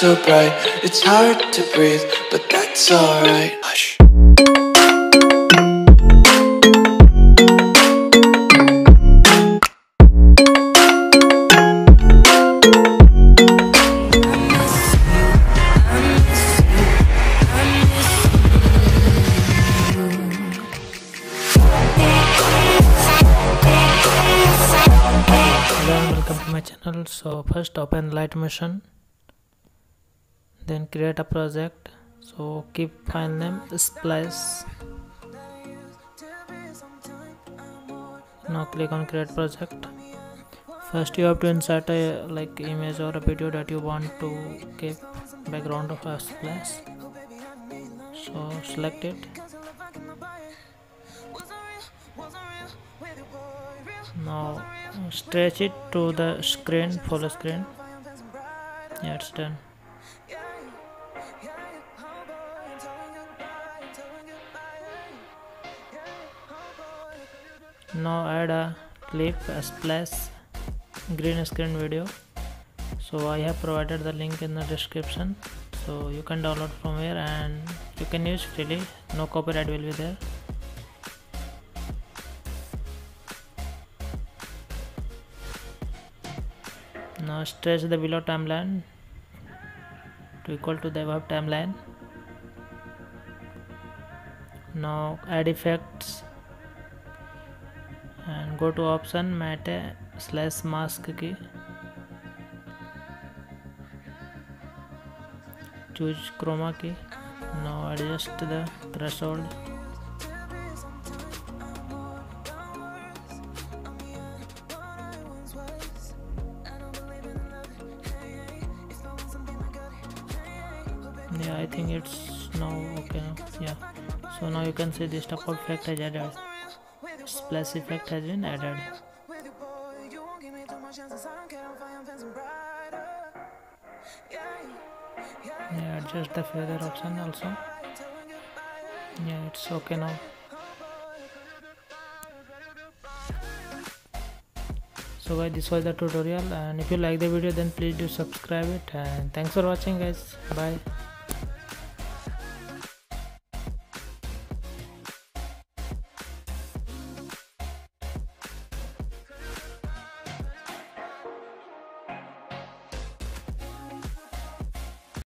so bright, it's hard to breathe, but that's alright. Hush. hello and welcome to my channel so first open Alight Motion then create a project. So keep file name splice. Now click on create project. First you have to insert a like image or a video that you want to keep background of a splash so select it. Now stretch it to the screen full screen. Yeah it's done now add a clip a splash green screen video. So i have provided the link in the description. So you can download from here and you can use freely. No copyright will be there. Now stretch the below timeline to equal to the above timeline. Now add effects and go to option matte slash mask key choose chroma key now adjust the threshold yeah i think it's now okay yeah so now you can see this type of effect has added splash effect has been added. Yeah adjust the feather option also. Yeah it's okay now. So guys this was the tutorial and if you like the video then please do subscribe it and thanks for watching guys. Bye